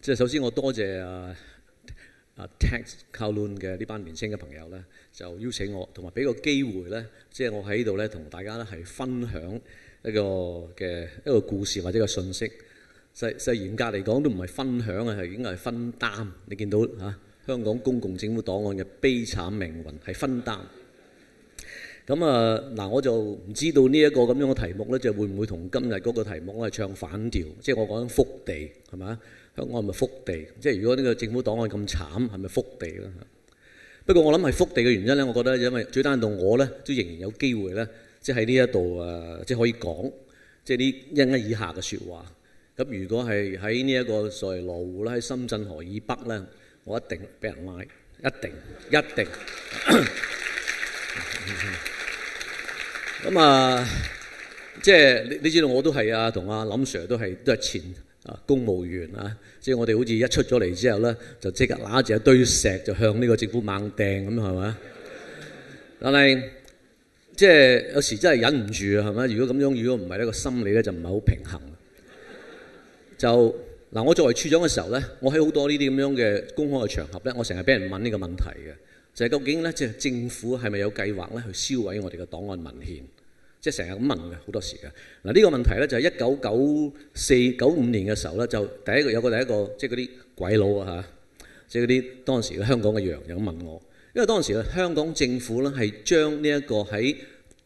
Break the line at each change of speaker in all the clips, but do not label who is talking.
即係首先我多謝啊啊 Tax Kalun 嘅呢班年輕嘅朋友咧，就邀請我，同埋俾個機會咧，即係我喺度咧，同大家咧係分享一個嘅一個故事或者個信息。實實嚴格嚟講都唔係分享啊，係應該係分擔。你見到嚇、香港公共政府檔案嘅悲慘命運係分擔。咁啊，嗱我就唔知道呢一個咁樣嘅題目咧，就會唔會同今日嗰個題目咧唱反調？即係我講緊福地係咪？香港係咪福地？即係如果呢個政府檔案咁慘，係咪福地咧？不過我諗係福地嘅原因咧，我覺得因為最單到我咧，都仍然有機會咧，即係喺呢一度誒，即係可以講，即係呢一一以下嘅説話。咁如果係喺呢一個所謂羅湖啦，喺深圳河以北咧，我一定俾人拉，一定一定。咁啊，即係你你知道我都係啊，同阿林 Sir 都係都係前啊公務員啊，即係我哋好似一出咗嚟之後咧，就即刻揦住一堆石就向呢個政府猛掟咁係咪？但係即係有時真係忍唔住啊，係咪？如果咁樣，如果唔係呢個心理咧就唔係好平衡。就嗱，我作為處長嘅時候咧，我喺好多呢啲咁樣嘅公開嘅場合咧，我成日俾人問呢個問題嘅。就係究竟咧，即係政府係咪有計劃咧去銷毀我哋嘅檔案文獻？即係成日咁問嘅好多時嘅。嗱、呢個問題咧就係一九九四九五年嘅時候咧，就第一個有個第一個即係嗰啲鬼佬啊嚇，即係嗰啲當時嘅香港嘅洋人問我，因為當時咧香港政府咧係將呢一個喺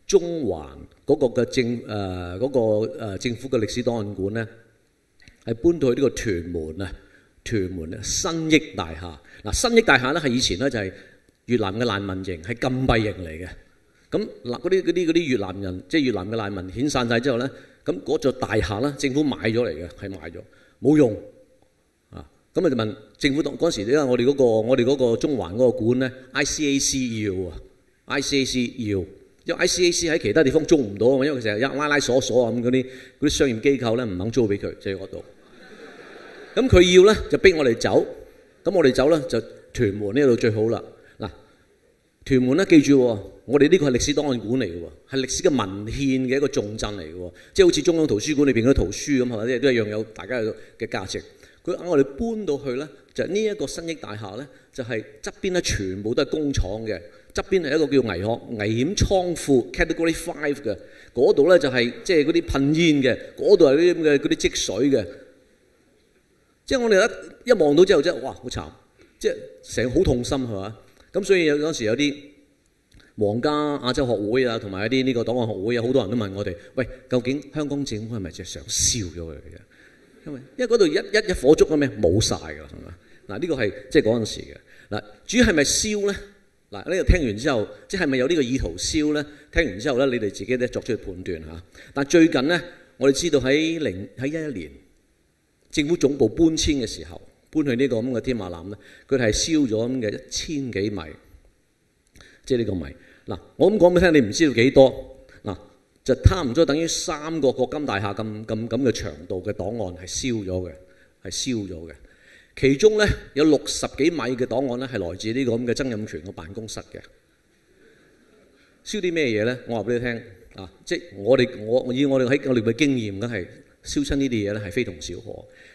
中環嗰個嘅政誒嗰個政府嘅歷史檔案館咧係搬到去呢個屯門啊，屯門啊新益大廈。嗱新益大廈咧係以前咧就係、越南嘅難民營係禁閉營嚟嘅，咁嗱嗰啲嗰啲啲越南人，即係越南嘅難民遣散晒之後咧，咁嗰座大廈咧，政府買咗嚟嘅，係買咗，冇用啊！咁啊就問政府當嗰時，因為我哋嗰個我哋嗰個中環嗰個館咧，ICAC 要啊，ICAC 要，因為 ICAC 喺其他地方租唔到啊嘛，因為成日一拉拉鎖鎖啊咁嗰啲嗰啲商業機構咧唔肯租俾佢，即係嗰度。咁佢要咧就逼我哋走，咁我哋走咧就屯門呢度最好啦。屯門咧，記住，我哋呢個係歷史檔案館嚟嘅喎，係歷史嘅文獻嘅一個重鎮嚟嘅喎，即係好似中央圖書館裏邊嗰啲圖書咁，係咪？即係都一樣有大家嘅價值。佢嗌我哋搬到去咧，就呢一個新益大廈咧，就係側邊咧全部都係工廠嘅，側邊係一個叫危學危險倉庫 Category Five 嘅，嗰度咧就係即係嗰啲噴煙嘅，嗰度係啲咁嘅嗰啲積水嘅。即係我哋一一望到之後，即係哇好慘，即係成好痛心係嘛？咁所以有嗰時有啲皇家亞洲學會啊，同埋一啲呢個檔案學會啊，好多人都問我哋：喂，究竟香港政府係咪即係想燒咗佢嘅？因為因為嗰度一一一火燭咁咩冇晒㗎啦，係嘛？嗱呢個係即係嗰陣時嘅嗱，主要係咪燒咧？嗱呢個聽完之後，即係咪有呢個意圖燒咧？聽完之後咧，你哋自己咧作出判斷嚇。但最近咧，我哋知道喺零喺一一年政府總部搬遷嘅時候。搬去呢個咁嘅天馬南咧，佢哋係燒咗咁嘅一千幾米，即係呢個米。嗱，我咁講俾你聽，你唔知道幾多嗱，就差唔多等於三個國金大廈咁咁咁嘅長度嘅檔案係燒咗嘅，係燒咗嘅。其中咧有六十幾米嘅檔案咧係來自呢個咁嘅曾蔭權嘅辦公室嘅。燒啲咩嘢咧？我話俾你聽啊，即係我哋我以我哋喺我哋嘅經驗，梗係燒親呢啲嘢咧係非同小可。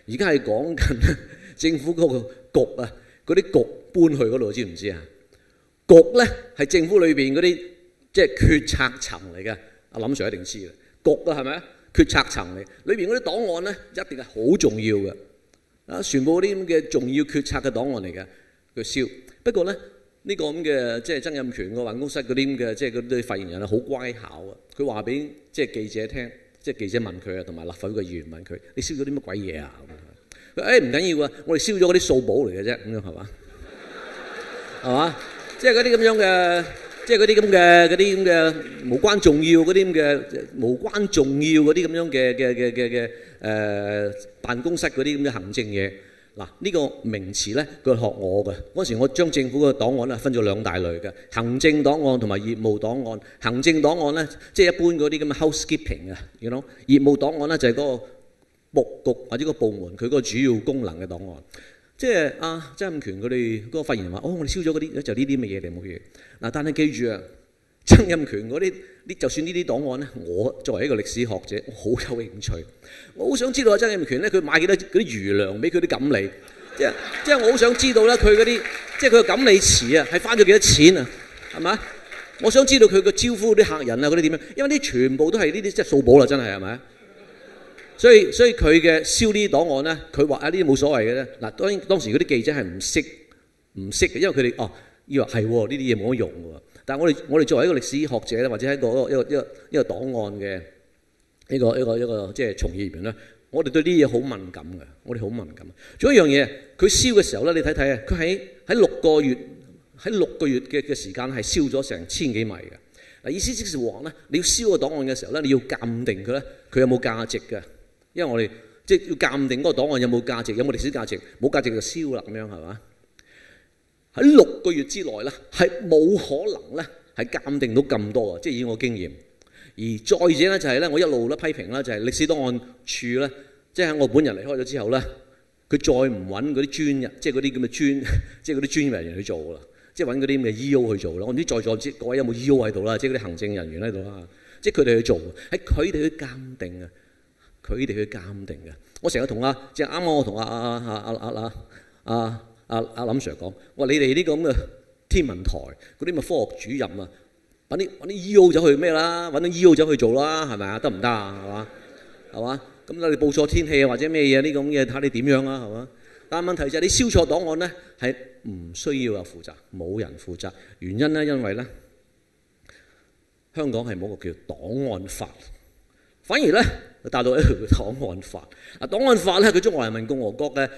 而家係講緊。政府嗰個局啊，嗰啲局搬去嗰度，知唔知啊？局咧係政府裏邊嗰啲即係決策層嚟嘅。阿林 Sir 一定知嘅。局啊，係咪啊？決策層嚟，裏邊嗰啲檔案咧一定係好重要嘅。啊，全部嗰啲咁嘅重要決策嘅檔案嚟嘅，佢燒。不過咧，呢個咁嘅即係曾蔭權個辦公室嗰啲咁嘅即係嗰啲發言人啊，好乖巧啊。佢話俾即係記者聽，即係記者問佢啊，同埋立法會嘅議員問佢：你燒咗啲乜鬼嘢啊？誒唔緊要啊！我哋燒咗嗰啲掃寶嚟嘅啫，咁樣係嘛？係嘛？即係嗰啲咁樣嘅，即係嗰啲咁嘅嗰啲咁嘅無關重要嗰啲咁嘅無關重要嗰啲咁樣嘅嘅嘅嘅嘅誒辦公室嗰啲咁嘅行政嘢。嗱，呢個名詞咧，佢學我嘅嗰時，我將政府嘅檔案咧分咗兩大類嘅行政檔案同埋業務檔案。行政檔案咧，即係一般嗰啲咁嘅 housekeeping 啊，you know？業務檔案咧就係嗰個。部局或者個部門佢嗰個主要功能嘅檔案，即係啊曾蔭權佢哋嗰個發言人話：哦，我哋燒咗嗰啲就呢啲咁嘅嘢嚟冇嘢。嗱，但係記住啊，曾蔭權嗰啲，呢就算呢啲檔案咧，我作為一個歷史學者，我好有興趣。我好想知道阿曾蔭權咧，佢買幾多嗰啲魚糧俾佢啲錦鯉，即係即係我好想知道咧，佢嗰啲即係佢個錦鯉池啊，係翻咗幾多錢啊？係咪？我想知道佢個招呼啲客人啊嗰啲點樣，因為啲全部都係呢啲即係數寶啦，真係係咪？所以所以佢嘅燒呢啲檔案咧，佢話啊呢啲冇所謂嘅咧。嗱當然當時嗰啲記者係唔識唔識嘅，因為佢哋哦以為係呢啲嘢冇乜用喎。但係我哋我哋作為一個歷史學者咧，或者係一個一個一個一個檔案嘅一個一個一個即係從業員咧，我哋對呢啲嘢好敏感嘅，我哋好敏感。仲有一樣嘢，佢燒嘅時候咧，你睇睇啊，佢喺喺六個月喺六個月嘅嘅時間係燒咗成千幾米嘅。嗱意思即是話咧，你要燒個檔案嘅時候咧，你要鑑定佢咧，佢有冇價值嘅？因為我哋即係要鑑定嗰個檔案有冇價值，有冇歷史價值，冇價值就燒啦，咁樣係嘛？喺六個月之內咧，係冇可能咧係鑑定到咁多啊！即係以我經驗。而再者咧就係咧，我一路咧批評啦，就係歷史檔案處咧，即係我本人離開咗之後咧，佢再唔揾嗰啲專人，即係嗰啲咁嘅專，即係嗰啲專業人員去做啦，即係揾嗰啲咁嘅 E.O. 去做啦。我唔知在座知各位有冇 E.O. 喺度啦，即係嗰啲行政人員喺度啦，即係佢哋去做，喺佢哋去鑑定啊，佢哋去鑑定嘅。我成日同阿即係啱啱我同阿阿阿阿阿阿阿阿林 Sir 講，我你哋呢個咁嘅天文台嗰啲咪科學主任啊，揾啲揾啲 E.O. 走去咩啦？揾啲 E.O. 走去做啦，係咪啊？得唔得啊？係嘛？係嘛？咁你報錯天氣啊，或者咩嘢呢咁嘢，睇你點樣啊？係嘛？但係問題就係你燒錯檔案咧，係唔需要有負責，冇人負責。原因咧，因為咧香港係冇個叫檔案法，反而咧就帶到一條檔案法。啊，檔案法咧，佢中華人民共和國嘅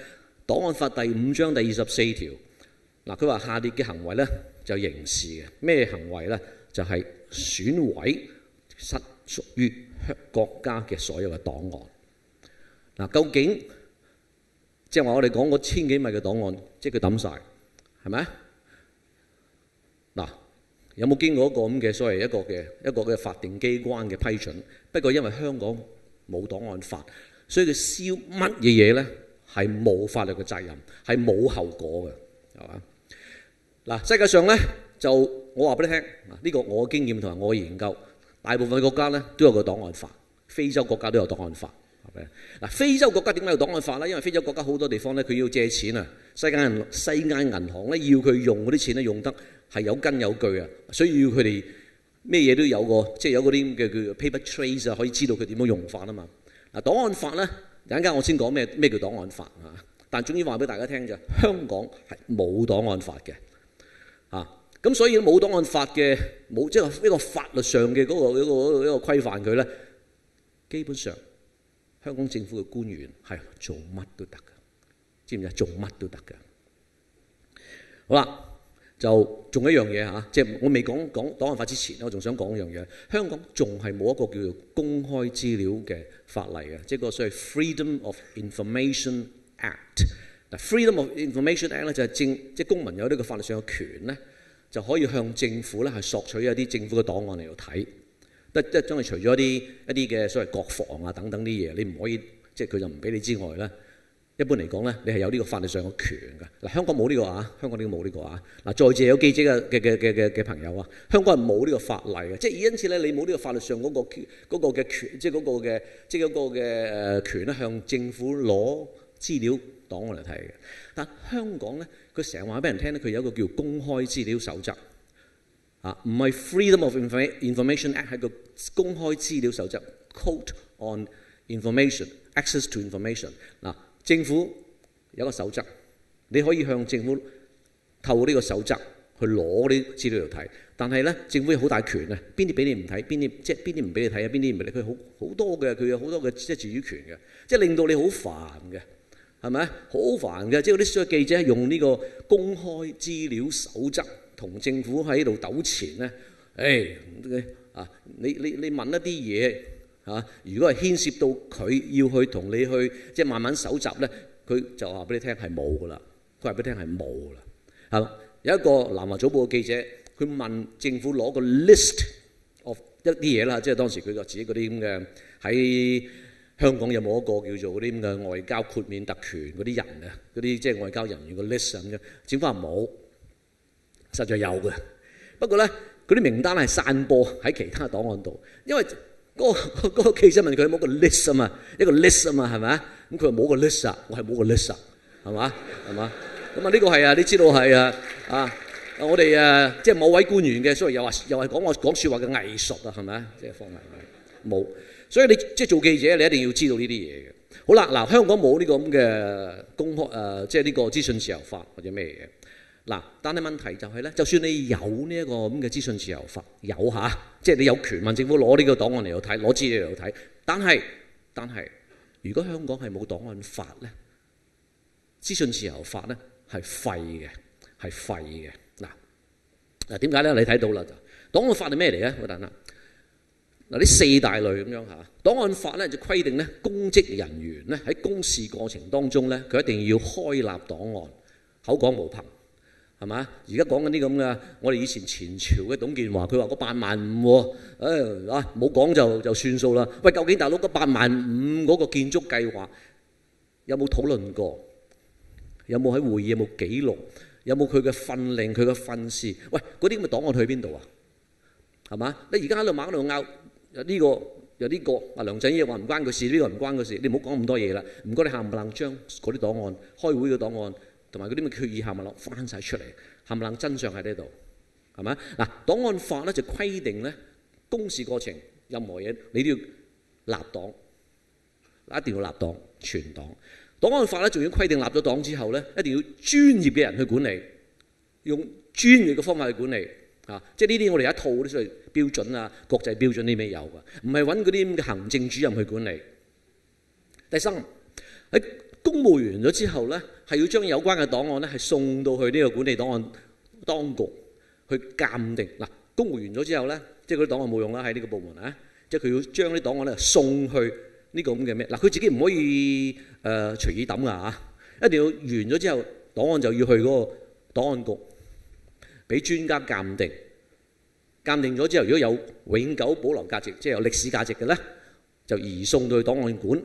檔案法第五章第二十四條。嗱，佢話下列嘅行為咧就刑事嘅，咩行為咧？就係損毀失屬於國家嘅所有嘅檔案。嗱，究竟即係話我哋講嗰千幾米嘅檔案，即係佢抌晒，係咪？嗱，有冇經過一個咁嘅所謂一個嘅一個嘅法定機關嘅批准？不過因為香港冇檔案法，所以佢燒乜嘢嘢咧係冇法律嘅責任，係冇後果嘅，係嘛？嗱，世界上咧就我話俾你聽，嗱呢個我嘅經驗同埋我嘅研究，大部分國家咧都有個檔案法，非洲國家都有檔案法，係咪？嗱，非洲國家點解有檔案法咧？因為非洲國家好多地方咧，佢要借錢啊，世界銀世界銀行咧要佢用嗰啲錢咧用得係有根有據啊，所以要佢哋咩嘢都有個，即係有嗰啲嘅叫 paper trace 啊，可以知道佢點樣用法啊嘛。嗱，檔案法咧，陣間我先講咩咩叫檔案法啊，但總之話俾大家聽就香港係冇檔案法嘅。啊，咁所以冇檔案法嘅冇即係呢個法律上嘅嗰個一個一個規範佢咧，基本上香港政府嘅官員係做乜都得㗎，知唔知啊？做乜都得㗎。好啦，就仲一樣嘢嚇，即係我未講講檔案法之前，我仲想講一樣嘢。香港仲係冇一個叫做公開資料嘅法例嘅，即係個所謂 Freedom of Information Act。嗱，Freedom of Information Act 咧就係政即係公民有呢個法律上嘅權咧，就可以向政府咧係索取一啲政府嘅檔案嚟度睇。得即係將佢除咗一啲一啲嘅所謂國防啊等等啲嘢，你唔可以即係佢就唔俾你之外咧。一般嚟講咧，你係有呢個法律上嘅權㗎。嗱，香港冇呢個啊，香港呢個冇呢個啊。嗱，再借有記者嘅嘅嘅嘅嘅朋友啊，香港係冇呢個法例嘅，即係因此咧，你冇呢個法律上嗰個嗰個嘅權，即係嗰個嘅即係嗰個嘅誒權咧，向政府攞資料。檔案嚟睇嘅，但香港咧，佢成日話俾人聽咧，佢有一個叫公開資料守則啊，唔係 Freedom of Information Act，係個公開資料守則 Code on Information Access to Information 嗱，政府有個守則，你可以向政府透過呢個守則去攞啲資料嚟睇，但係咧，政府有好大權啊，邊啲俾你唔睇，邊啲即係邊啲唔俾你睇啊，邊啲唔俾你，佢好好多嘅，佢有好多嘅即係自主權嘅，即係令到你好煩嘅。係咪好煩嘅？即係嗰啲所謂記者用呢個公開資料守則同政府喺度糾纏咧。誒啊，你你你問一啲嘢嚇，如果係牽涉到佢要去同你去即係慢慢搜集咧，佢就話俾你聽係冇噶啦。佢話俾你聽係冇噶啦。係嘛？有一個南華早報嘅記者，佢問政府攞個 list of 一啲嘢啦，即係當時佢個自己嗰啲咁嘅喺。香港有冇一個叫做嗰啲咁嘅外交豁免特權嗰啲人啊？嗰啲即係外交人員個 list 咁樣，政府話冇，實在有嘅。不過咧，嗰啲名單係散播喺其他檔案度，因為嗰、個嗰、個記者問佢冇個 list 啊嘛，一個 list 啊嘛，係咪啊？咁佢話冇個 list 啊，我係冇個 list 啊，係嘛？係嘛？咁啊呢個係啊，你知道係啊啊！我哋誒即係某位官員嘅，所以又話又係講我講説話嘅藝術啊，係咪啊？即係方藝冇，所以你即係做記者，你一定要知道呢啲嘢嘅。好啦，嗱香港冇呢個咁嘅公開誒，即係呢個資訊自由法或者咩嘢嗱？但係問題就係咧，就算你有呢一個咁嘅資訊自由法，有嚇，即係你有權問政府攞呢個檔案嚟度睇，攞資料嚟度睇。但係但係，如果香港係冇檔案法咧，資訊自由法咧係廢嘅，係廢嘅。嗱嗱點解咧？你睇到啦，就檔案法係咩嚟咧？好等啦。嗱，呢四大類咁樣嚇。檔案法咧就規定咧，公職人員咧喺公事過程當中咧，佢一定要開立檔案，口講無憑，係嘛？而家講緊啲咁嘅，我哋以前前朝嘅董建華，佢話嗰八萬五，誒啊冇講就就算數啦。喂，究竟大佬嗰八萬五嗰個建築計劃有冇討論過？有冇喺會議有冇記錄？有冇佢嘅訓令、佢嘅訓示？喂，嗰啲咁嘅檔案去邊度啊？係嘛？你而家喺度猛喺度拗，有呢個有呢個。啊，梁振英話唔關佢事，呢個唔關佢事。你唔好講咁多嘢啦。唔該，你冚唪唥將嗰啲檔案、開會嘅檔案同埋嗰啲咁嘅決議冚唪唥翻晒出嚟，冚唪唥真相喺呢度，係咪？嗱，檔案法咧就規定咧，公事過程任何嘢你都要立檔，一定要立檔全檔。檔案法咧，仲要規定立咗檔之後咧，一定要專業嘅人去管理，用專業嘅方法去管理啊！即係呢啲我哋一套啲所謂標準啊、國際標準啲咩有㗎，唔係揾嗰啲咁嘅行政主任去管理。第三喺公務員咗之後咧，係要將有關嘅檔案咧係送到去呢個管理檔案當局去鑑定。嗱，公務員咗之後咧，即係嗰啲檔案冇用啦，喺呢個部門啊，即係佢要將啲檔案咧送去。呢個咁嘅咩？嗱，佢自己唔可以誒、呃、隨意抌噶嚇，一定要完咗之後，檔案就要去嗰個檔案局，俾專家鑑定。鑑定咗之後，如果有永久保留價值，即係有歷史價值嘅咧，就移送到去檔案館。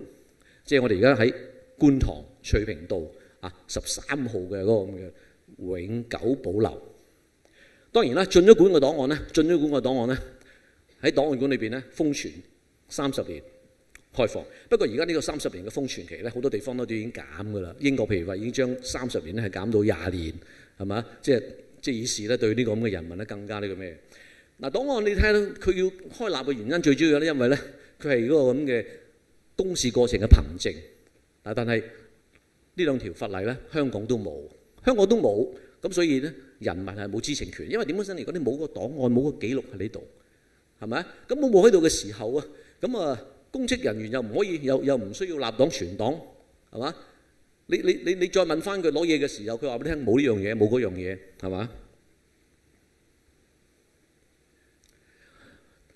即係我哋而家喺觀塘翠屏道啊十三號嘅嗰個咁嘅永久保留。當然啦，進咗館嘅檔案咧，進咗館嘅檔案咧，喺檔案館裏邊咧封存三十年。開放。不過而家呢個三十年嘅封存期咧，好多地方都已經減噶啦。英國譬如話已經將三十年咧係減到廿年，係嘛？即係即係以示咧對呢個咁嘅人民咧更加呢個咩？嗱，檔案你睇到佢要開立嘅原因最主要咧，因為咧佢係嗰個咁嘅公事過程嘅憑證。嗱，但係呢兩條法例咧，香港都冇，香港都冇，咁所以咧人民係冇知情權，因為點樣先嚟講？你冇個檔案，冇個記錄喺呢度，係咪？咁我冇喺度嘅時候啊，咁啊〜公職人員又唔可以，又又唔需要立黨全黨，係嘛？你你你你再問翻佢攞嘢嘅時候，佢話俾你聽冇呢樣嘢，冇嗰樣嘢，係嘛？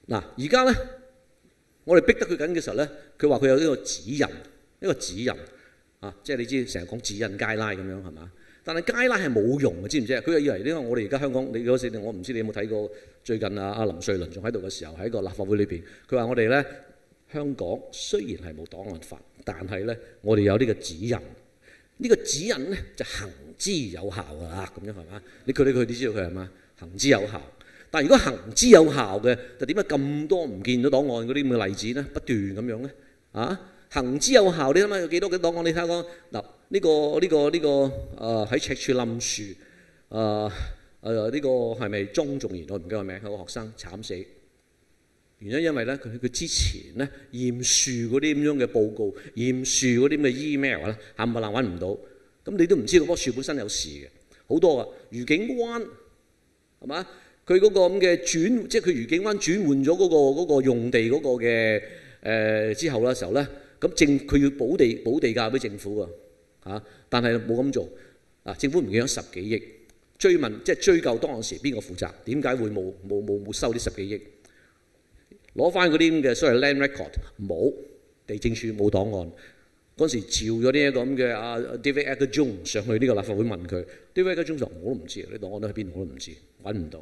嗱，而家咧，我哋逼得佢緊嘅時候咧，佢話佢有呢個指引，呢個指引啊，即係你知成日講指引街拉咁樣係嘛？但係街拉係冇用嘅，知唔知啊？佢又以為呢個我哋而家香港，你嗰時我唔知你有冇睇過最近啊？阿林瑞麟仲喺度嘅時候喺個立法會裏邊，佢話我哋咧。香港雖然係冇檔案法，但係咧，我哋有呢個指引。呢個指引咧就行之有效㗎啦，咁樣係嘛？你佢哋佢哋知道佢係嘛？行之有效。但係如果行之有效嘅，就點解咁多唔見到檔案嗰啲咁嘅例子咧？不斷咁樣咧？啊，行之有效，你諗下有幾多嘅檔案？你睇下講嗱，呢個呢個呢個誒喺赤柱冧樹誒誒呢個係咪莊仲賢？我唔記得個名，係個學生慘死。原因因為咧，佢佢之前咧驗樹嗰啲咁樣嘅報告，驗樹嗰啲咁嘅 email 咧，冚唪唥揾唔到。咁你都唔知嗰棵樹本身有事嘅，好多啊。愉景灣係嘛？佢嗰個咁嘅轉，即係佢愉景灣轉換咗嗰個嗰個用地嗰個嘅誒之後咧時候咧，咁政佢要補地補地價俾政府啊嚇，但係冇咁做啊。政府唔記得十幾億追問，即係追究當時邊個負責？點解會冇冇冇冇收啲十幾億？攞翻嗰啲咁嘅所謂 land record 冇，地政處冇檔案。嗰時召咗呢一咁嘅阿 David Edgar Jones 上去呢個立法會問佢，David Edgar Jones 我都唔知，啲檔案都喺邊度我都唔知，揾唔到。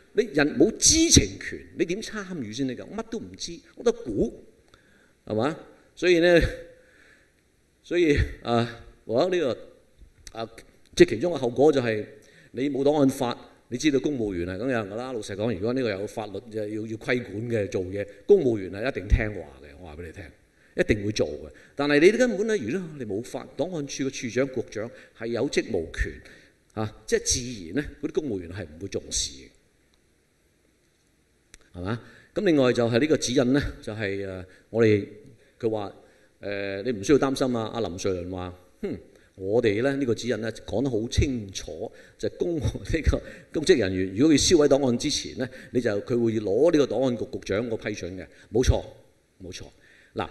你人冇知情權，你點參與先得㗎？乜都唔知，我得估係嘛？所以咧，所以啊，我覺得呢個啊，即係其中嘅後果就係你冇檔案法。你知道公務員係咁樣噶啦，老實講，如果呢個有法律要要規管嘅做嘢，公務員係一定聽話嘅。我話俾你聽，一定會做嘅。但係你根本咧，如果你冇法，檔案處嘅處長、局長係有職無權啊，即係自然咧，嗰啲公務員係唔會重視嘅，係嘛？咁另外就係呢個指引咧，就係誒我哋佢話誒你唔需要擔心啊。阿林瑞麟話，哼。我哋咧呢個指引咧講得好清楚，就係公 呢個公職人員，如果要銷毀檔案之前咧，你就佢會攞呢個檔案局局長個批准嘅，冇錯冇錯。嗱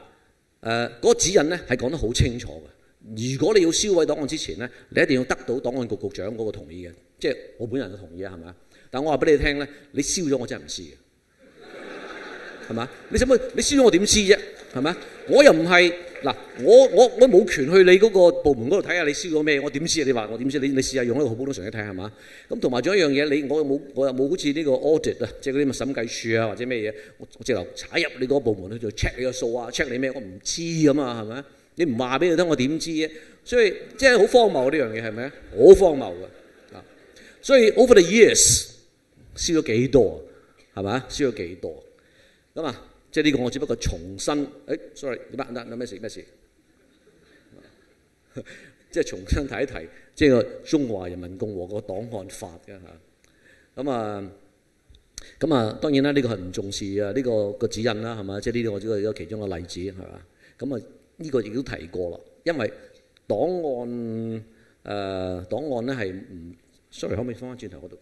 誒嗰指引咧係講得好清楚嘅。如果你要銷毀檔案之前咧，你一定要得到檔案局局長嗰個同意嘅，即係我本人嘅同意啊，係咪啊？但我話俾你聽咧，你銷咗我真係唔知嘅，係嘛？你使乜？你燒咗我點知啫？係咪？我又唔係。嗱，我我我冇權去你嗰個部門嗰度睇下你燒咗咩，我點知啊？你話我點知？你你試下用一個好普通常識睇下係嘛？咁同埋仲有一樣嘢，你我又冇我又冇好似呢個 audit 啊，即係嗰啲咪審計處啊或者咩嘢，我我直頭踩入你嗰個部門去做 check 你個數啊，check 你咩？我唔知咁啊，係咪？你唔話俾你聽，我點知啫？所以即係好荒謬呢樣嘢係咪啊？好荒謬嘅啊！所以 over the years 燒咗幾多係咪？燒咗幾多咁啊？即係呢個我只不過重新，誒、哎，sorry，點啊？嗱，咩事咩事？即係重新睇一睇，即係個中華人民共和國檔案法嘅嚇。咁啊，咁啊，當然啦，呢個係唔重視啊，呢個個指引啦，係嘛？即係呢啲我只係一個其中嘅例子係嘛？咁啊，呢個亦都提過啦，因為檔案誒、呃、檔案咧係唔，sorry，可唔可以翻翻轉頭嗰度？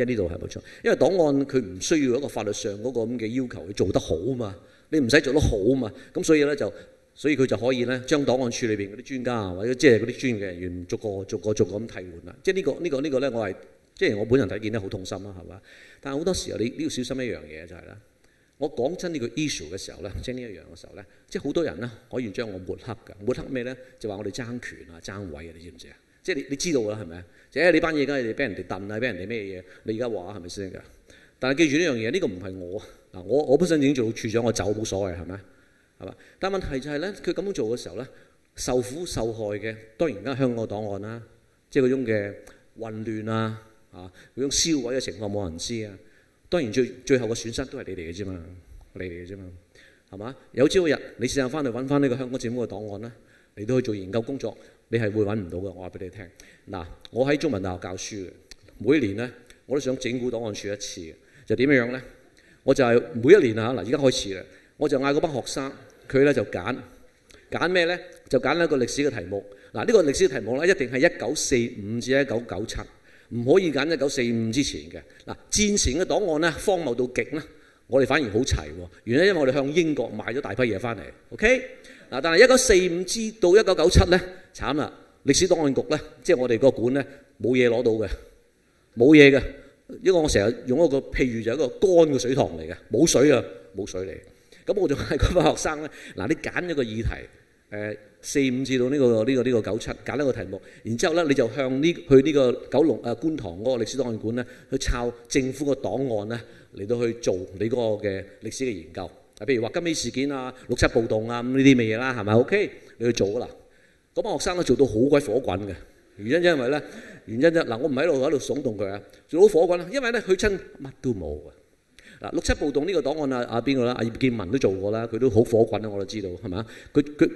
因呢度係冇錯，因為檔案佢唔需要一個法律上嗰個咁嘅要求，佢做得好嘛，你唔使做得好嘛，咁所以咧就，所以佢就可以咧將檔案處裏邊嗰啲專家啊，或者即係嗰啲專業嘅人員逐個逐個逐個咁替換啦。即係呢個呢個呢個咧，我係即係我本人睇見得好痛心啦，係嘛？但係好多時候你你要小心一樣嘢就係啦，我講真呢個 issue 嘅時候咧，即係呢一樣嘅時候咧，即係好多人咧可以將我抹黑㗎，抹黑咩咧？就話我哋爭權啊、爭位啊，你知唔知啊？即係你你知道啦，係咪啊？即係你班嘢梗係俾人哋燉啊，俾人哋咩嘢？你而家話係咪先㗎？但係記住呢樣嘢，呢個唔係我嗱，我我本身已經做到處長，我走冇所謂係咪？係嘛？但係問題就係咧，佢咁樣做嘅時候咧，受苦受害嘅當然而家香港檔案啦，即係嗰種嘅混亂啊，啊嗰種銷毀嘅情況冇人知啊。當然最最後嘅損失都係你哋嘅啫嘛，你哋嘅啫嘛，係嘛？有朝一日你試下翻去揾翻呢個香港政府嘅檔案啦，你都去做研究工作。你係會揾唔到嘅，我話俾你聽。嗱，我喺中文大學教書嘅，每一年咧我都想整蠱檔案處一次嘅，就點樣樣咧？我就係每一年啊，嗱而家開始啦，我就嗌嗰班學生，佢咧就揀揀咩咧？就揀一個歷史嘅題目。嗱，呢個歷史嘅題目咧一定係一九四五至一九九七，唔可以揀一九四五之前嘅。嗱，戰前嘅檔案咧荒謬到極咧，我哋反而好齊喎。原因因為我哋向英國買咗大批嘢翻嚟。OK。嗱，但係一九四五至到一九九七咧，慘啦！歷史檔案局咧，即係我哋個館咧，冇嘢攞到嘅，冇嘢嘅。因為我成日用一個譬如，就係一個乾嘅水塘嚟嘅，冇水啊，冇水嚟。咁我就係嗰班學生咧，嗱，你揀一個議題，誒四五至到呢個呢個呢個九七，揀一個題目，然之後咧你就向呢去呢個九龍誒觀塘嗰個歷史檔案館咧，去抄政府個檔案咧，嚟到去做你嗰個嘅歷史嘅研究。譬如話金禧事件啊、六七暴動啊咁呢啲咩嘢啦，係咪？OK，你去做啦。嗰班學生都做到好鬼火滾嘅，原因因為咧，原因啫。嗱，我唔喺度喺度聳動佢啊，做到火滾啦。因為咧，佢親乜都冇嘅。嗱，六七暴動呢個檔案啊，阿邊個啦？阿葉劍文都做過啦，佢都好火滾啊，我都知道，係咪？佢佢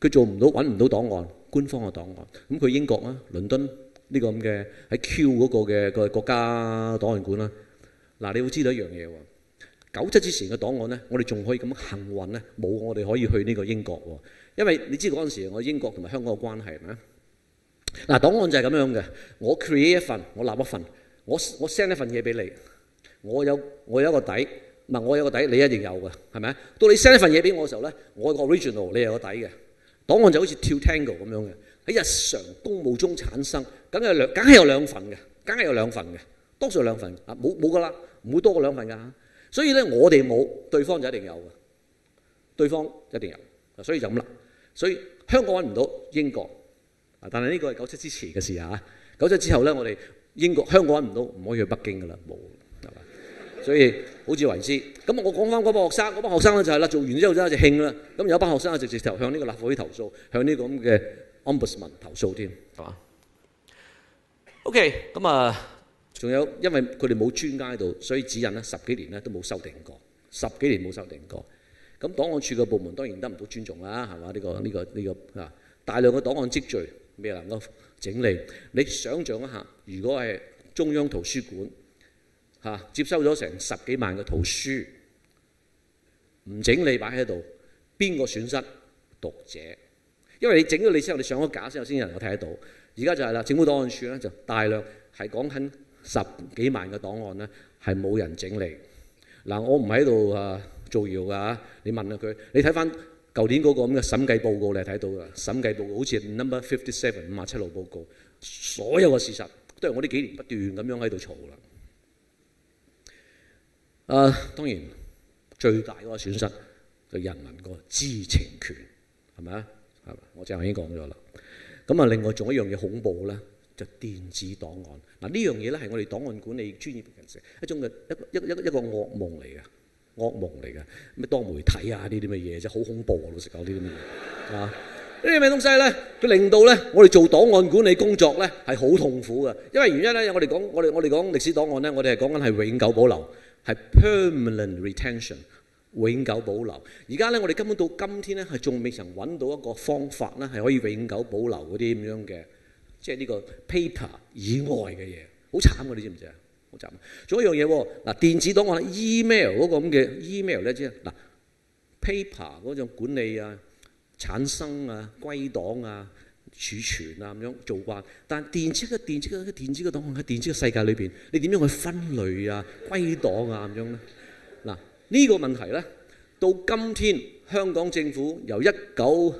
佢做唔到，揾唔到檔案，官方嘅檔案。咁佢英國啊，倫敦呢個咁嘅喺 Q 嗰個嘅個國家檔案館啦。嗱，你會知道一樣嘢喎。九七之前嘅檔案咧，我哋仲可以咁幸運咧，冇我哋可以去呢個英國喎。因為你知嗰陣時我英國同埋香港嘅關係係咪啊？嗱，檔案就係咁樣嘅。我 create 一份，我立一份，我我 send 一份嘢俾你。我有我有一個底，唔係我有個底，你一定有嘅，係咪？到你 send 一份嘢俾我嘅時候咧，我個 original 你有個底嘅。檔案就好似跳 tango 咁樣嘅，喺日常公務中產生，梗係兩梗係有兩份嘅，梗係有兩份嘅，多數有兩份啊，冇冇噶啦。唔會多過兩份㗎。所以咧，我哋冇，對方就一定有嘅，對方一定有，所以就咁啦。所以香港揾唔到英國，啊，但係呢個係九七之前嘅事啊。九七之後咧，我哋英國香港揾唔到，唔可以去北京㗎啦，冇係嘛。所以好自為之。咁我講翻嗰班學生，嗰班學生咧就係啦，做完之後真係就興啦。咁有班學生就直接頭向呢個立法會投訴，向呢個咁嘅 Ombudsman 投訴添，係嘛？OK，咁啊。仲有，因為佢哋冇專家喺度，所以指引咧十幾年咧都冇修訂過，十幾年冇修訂過。咁檔案處嘅部門當然得唔到尊重啦，係嘛？呢個呢個呢個啊，大量嘅檔案積聚未能夠整理。你想象一下，如果係中央圖書館嚇接收咗成十幾萬嘅圖書，唔整理擺喺度，邊個損失？讀者，因為你整咗你之後，你上咗架先有先有人睇得到。而家就係啦，政府檔案處咧就大量係講緊。十幾萬嘅檔案咧，係冇人整理。嗱，我唔喺度啊造謠㗎，你問下佢，你睇翻舊年嗰個咁嘅審計報告，你係睇到㗎。審計報告好似 number fifty seven 五十七號報告，所有嘅事實都係我呢幾年不斷咁樣喺度嘈啦。啊，當然最大嗰個損失就人民個知情權係咪啊？係嘛？我正話已經講咗啦。咁啊，另外仲有一樣嘢恐怖咧。就電子檔案嗱，呢樣嘢咧係我哋檔案管理專業人士一種嘅一一一一個噩夢嚟嘅，噩夢嚟嘅咩多媒體啊呢啲乜嘢啫，好恐怖啊！老實講呢啲乜嘢啊？呢啲咩東西咧？佢令到咧我哋做檔案管理工作咧係好痛苦嘅，因為原因咧，我哋講我哋我哋講歷史檔案咧，我哋係講緊係永久保留，係 permanent retention 永久保留。而家咧我哋根本到今天咧係仲未曾揾到一個方法咧係可以永久保留嗰啲咁樣嘅。即係呢個 paper 以外嘅嘢，好慘嘅，你知唔知啊？好慘。仲有一樣嘢喎，嗱電子檔案 email 嗰個咁嘅 email 咧，即係嗱 paper 嗰種管理啊、產生啊、歸檔啊、儲存啊咁樣做慣，但係電子嘅電子嘅電子嘅檔案喺電子嘅世界裏邊，你點樣去分類啊、歸檔啊咁樣咧？嗱呢個問題咧，到今天香港政府由一九誒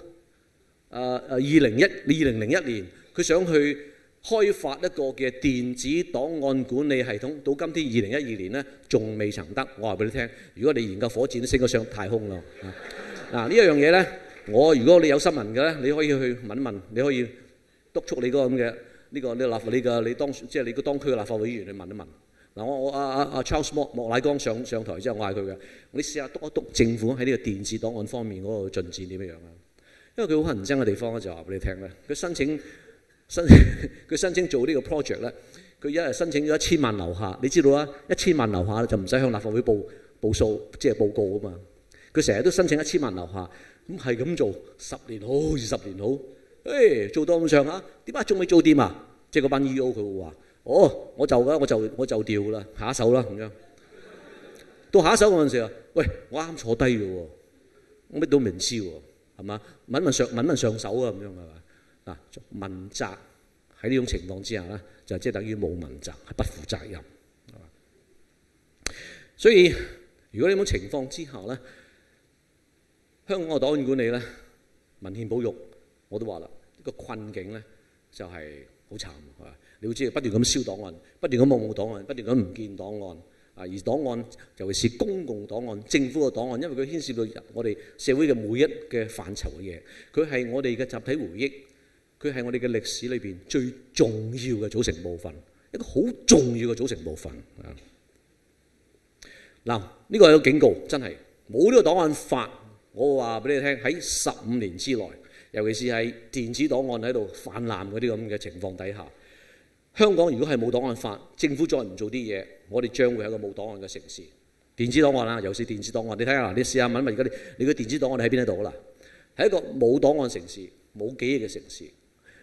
誒二零一二零零一年。佢想去開發一個嘅電子檔案管理系統，到今天二零一二年呢，仲未曾得。我話俾你聽，如果你研究火箭都升咗上太空啦。嗱呢一樣嘢呢，我如果你有新聞嘅咧，你可以去問一問，你可以督促你嗰個咁嘅呢個呢立法呢個你當即係你個當區嘅立法會議員去問一問。嗱我我阿阿阿 Charles 莫莫乃光上上台之後，我嗌佢嘅，你試下督一督政府喺呢個電子檔案方面嗰個進展點樣樣啊？因為佢好乞人憎嘅地方咧，就話俾你聽咧，佢申請。申 佢申請做呢個 project 咧，佢一日申請咗一千萬樓下，你知道啊？一千萬樓下就唔使向立法會報報數，即係報告啊嘛。佢成日都申請一千萬樓下，咁係咁做十年好，二十年好，誒做到咁上下，點解仲未做掂啊？即係嗰班 E.O. 佢會話：哦，我就噶，我就我就掉啦，下一手啦咁樣。到下一手嗰陣時啊，喂，我啱坐低嘅喎，乜都唔知喎，係嘛？問問上問問上手啊咁樣係嘛？嗱，問責喺呢種情況之下咧，就即係等於冇問責，係不負責任。所以如果呢種情況之下咧，香港嘅檔案管理咧、文獻保育，我都話啦，呢個困境咧就係好慘，係？你會知道不斷咁燒檔案，不斷咁冇冇檔案，不斷咁唔見檔案。啊，而檔案尤其是公共檔案、政府嘅檔案，因為佢牽涉到我哋社會嘅每一嘅範疇嘅嘢，佢係我哋嘅集體回憶。佢係我哋嘅歷史裏邊最重要嘅組成部分，一個好重要嘅組成部分啊！嗱，呢個係個警告，真係冇呢個檔案法，我話俾你聽，喺十五年之內，尤其是喺電子檔案喺度泛濫嗰啲咁嘅情況底下，香港如果係冇檔案法，政府再唔做啲嘢，我哋將會係一個冇檔案嘅城市。電子檔案啦，尤其是電子檔案，你睇下嗱，你試下問問而家你，你個電子檔案喺邊一度啦？系一個冇檔案城市，冇記憶嘅城市。